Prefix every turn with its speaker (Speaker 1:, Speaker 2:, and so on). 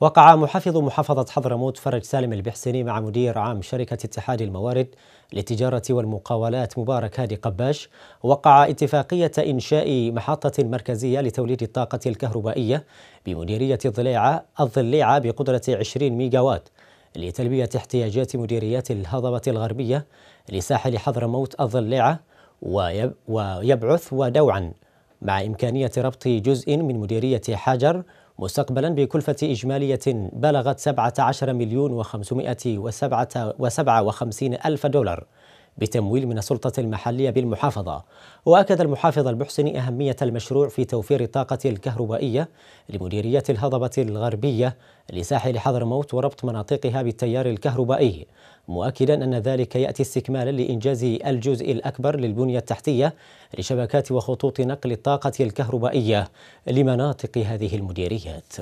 Speaker 1: وقع محافظ محافظة حضرموت فرج سالم البحسني مع مدير عام شركة اتحاد الموارد للتجارة والمقاولات مبارك هادي قباش. وقع اتفاقية إنشاء محطة مركزية لتوليد الطاقة الكهربائية بمديرية الضليعة الضليعة بقدرة 20 ميجاوات لتلبية احتياجات مديريات الهضبة الغربية لساحل حضرموت الضليعة ويبعث ودوعا مع إمكانية ربط جزء من مديرية حجر مستقبلا بكلفة إجمالية بلغت 17 مليون و557 ألف دولار. بتمويل من السلطة المحلية بالمحافظة. وأكد المحافظ المحسن أهمية المشروع في توفير الطاقة الكهربائية لمديرية الهضبة الغربية لساحل حضرموت وربط مناطقها بالتيار الكهربائي مؤكدا أن ذلك يأتي استكمالا لإنجاز الجزء الأكبر للبنية التحتية لشبكات وخطوط نقل الطاقة الكهربائية لمناطق هذه المديريات.